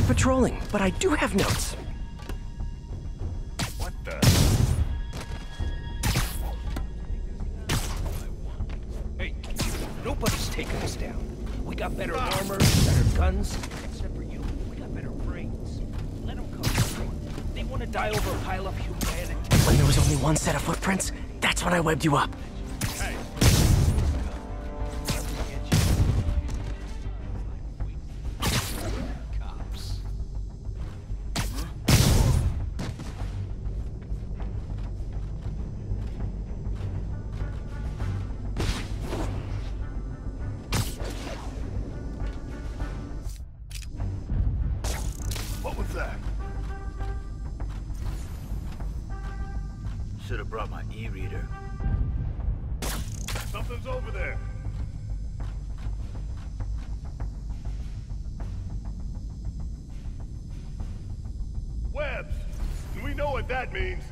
great patrolling, but I do have notes. What the? Hey, nobody's taking us down. We got better ah. armor, better guns. Except for you, we got better brains. Let them come. They want to die over a pile of humanity. When there was only one set of footprints, that's when I webbed you up. Should have brought my e-reader. Something's over there. Webs. Do we know what that means?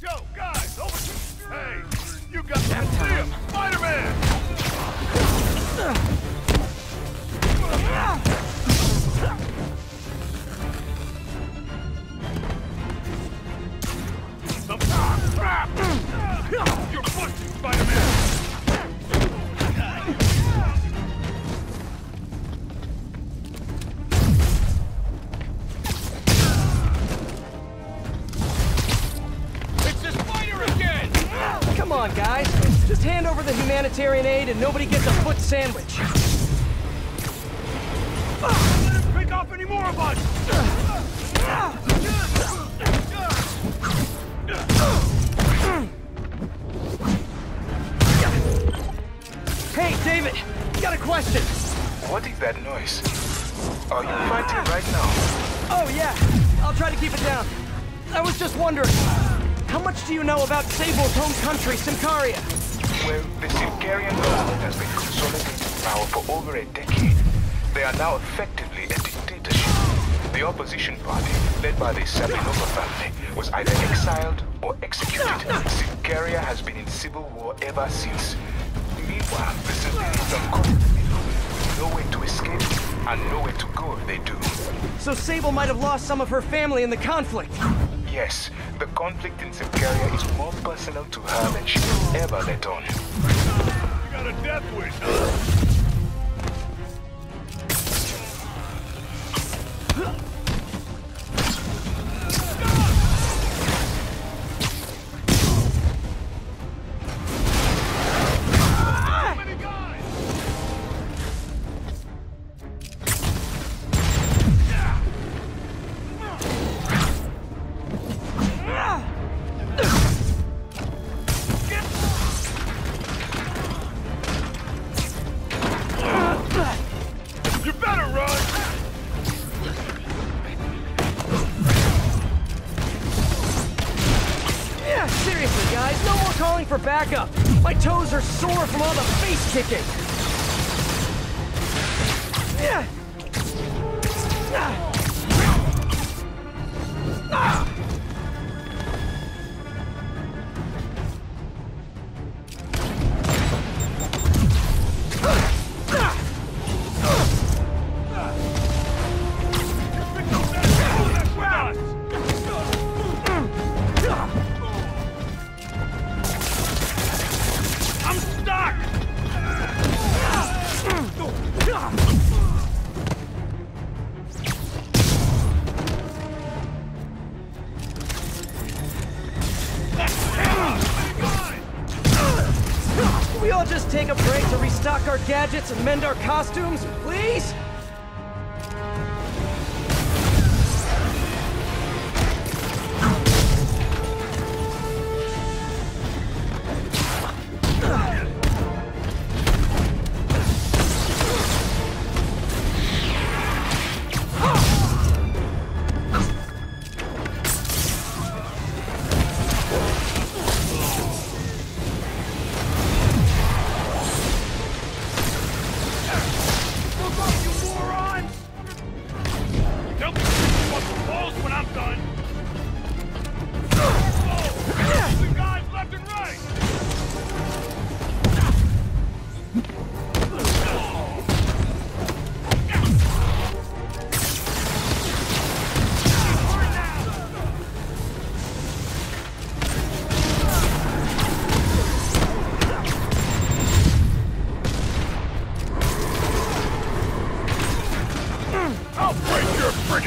Joe, guys, over to... Hey, you got see! Spider-Man! Guys. Just hand over the humanitarian aid and nobody gets a foot sandwich. Let him pick off any more of us! Hey, David, got a question. What is that noise? Are you fighting right now? Oh, yeah. I'll try to keep it down. I was just wondering, how much do you know about Sable's home country, Symkaria? Well, the Symkarian government has been consolidating power for over a decade. They are now effectively a dictatorship. The opposition party, led by the Sablinova family, was either exiled or executed. Symkaria has been in civil war ever since. Meanwhile, the civilians are caught in the middle, with nowhere to escape and nowhere to go if they do. So Sable might have lost some of her family in the conflict. Yes, the conflict in Symkaria is more personal to her than she will ever let on. You got a death wish, huh? From all the face kicking. Yeah. Just take a break to restock our gadgets and mend our costumes, please?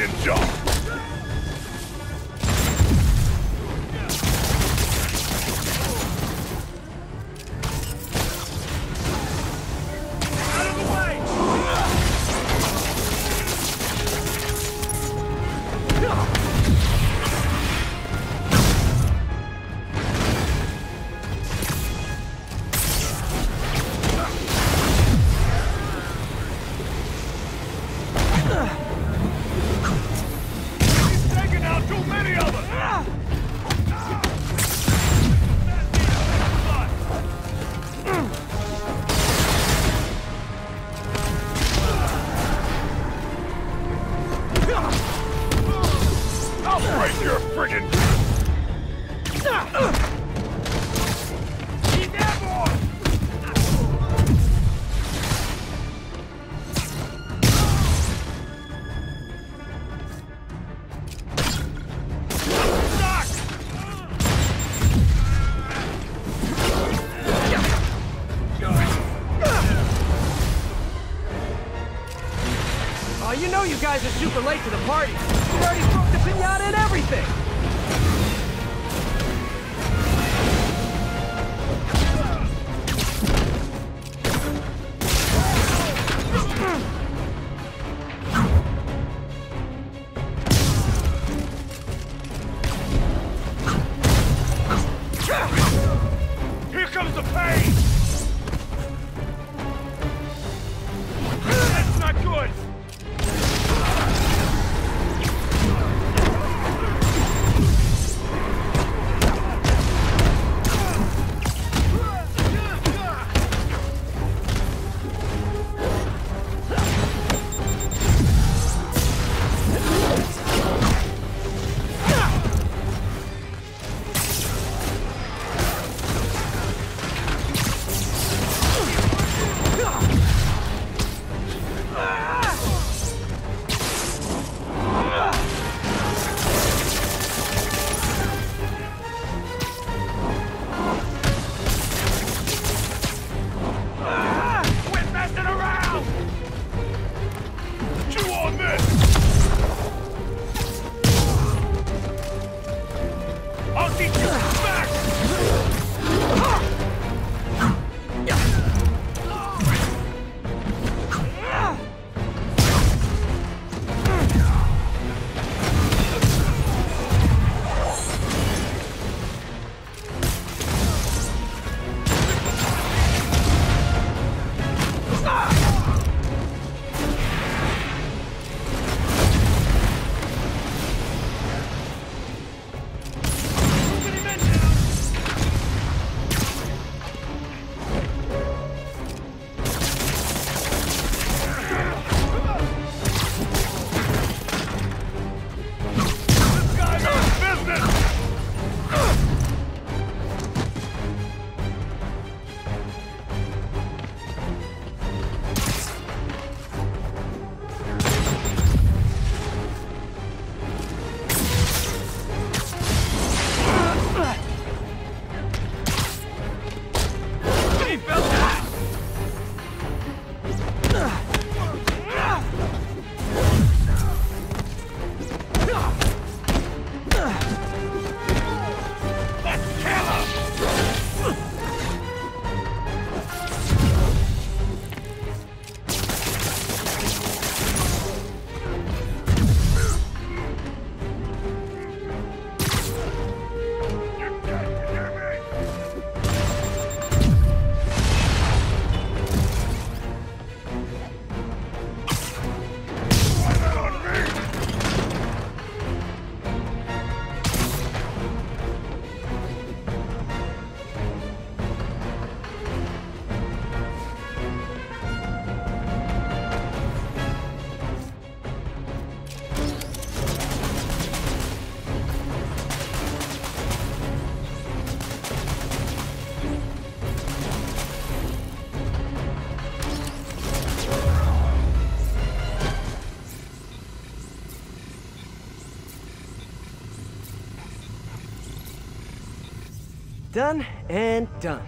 can jump. Guys are super late to the party. We already broke the pinata and everything! Done and done.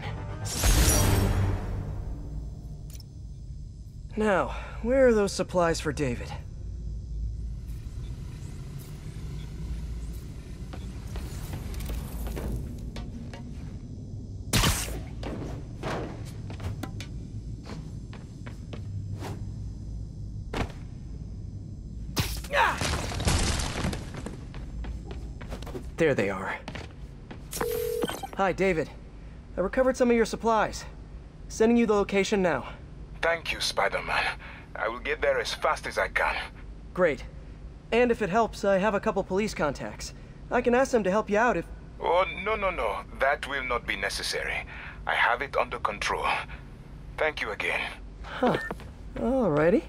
Now, where are those supplies for David? Ah! There they are. Hi, David. I recovered some of your supplies. Sending you the location now. Thank you, Spider-Man. I will get there as fast as I can. Great. And if it helps, I have a couple police contacts. I can ask them to help you out if... Oh, no, no, no. That will not be necessary. I have it under control. Thank you again. Huh. Alrighty.